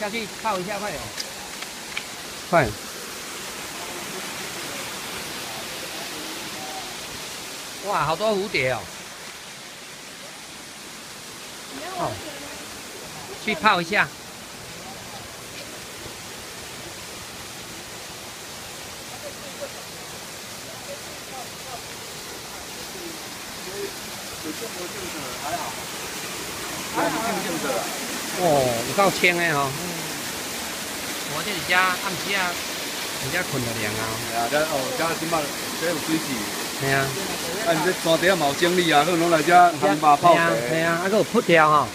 下去泡一下，快点，快。哇，好多蝴蝶哦！哦，去泡一下。还好，还好，哦，有够清的吼。我这是遮暗时啊，人家困着凉啊。吓啊，这哦，这今麦这有水池。系啊。啊，你这山底啊冇整理啊，可能来遮烘肉泡的。系啊，啊，佫有铺条吼。